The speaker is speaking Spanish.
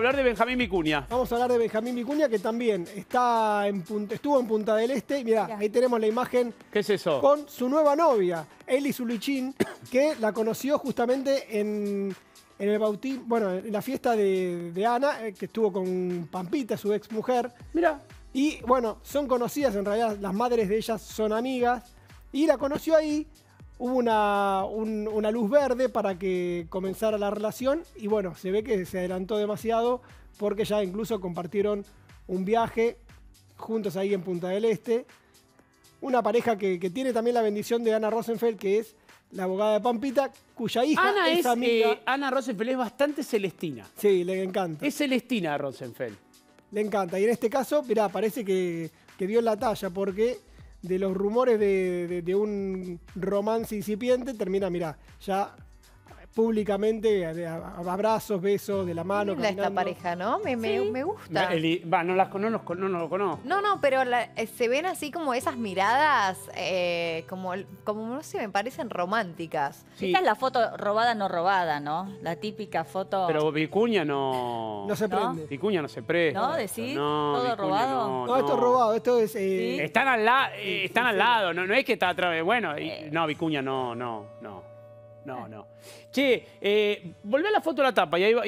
Hablar de Benjamín Vicuña. Vamos a hablar de Benjamín Vicuña, que también está en Punta- estuvo en Punta del Este. Mirá, Mirá. ahí tenemos la imagen ¿Qué es eso? con su nueva novia, Eli Zulichín, que la conoció justamente en, en el bautismo, bueno, en la fiesta de, de Ana, eh, que estuvo con Pampita, su ex mujer. Mira. Y bueno, son conocidas, en realidad las madres de ellas son amigas. Y la conoció ahí, hubo una, un- una luz verde para que comenzara la relación. Y bueno, se ve que se adelantó demasiado porque ya incluso compartieron un viaje juntos ahí en Punta del Este. Una pareja que, que tiene también la bendición de Ana Rosenfeld, que es la abogada de Pampita, cuya hija Ana es, es, amiga. eh, Ana Rosenfeld es bastante celestina. Sí, le encanta. Es Celestina Rosenfeld. Le encanta. Y en este caso, mirá, parece que, que dio la talla porque de los rumores de, de- un romance incipiente termina, mirá, ya públicamente abrazos, besos de la mano. Linda esta pareja, ¿no? Me, me, me gusta. Eli- Va, no, las, no, los no, no lo conozco. No, no, pero la- eh, se ven así como esas miradas, eh, como, como, no sé, me parecen románticas. Sí. Esta es la foto robada, no robada, ¿no? La típica foto. Pero Vicuña no. No se ¿No? prende. Vicuña no se presta. ¿No? ¿Decís? No, ¿Todo Vicuña robado? No, No, esto es robado, esto es... eh, Sí. Están al, la- eh, están al lado, no, no es que está atrás. Bueno, y- no, Vicuña no, no, no. No, no. Che, eh, volvé a la foto de la tapa y ahí va-